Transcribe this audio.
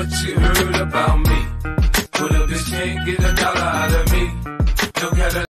what you heard about me. Put up this can't get a dollar out of me. Don't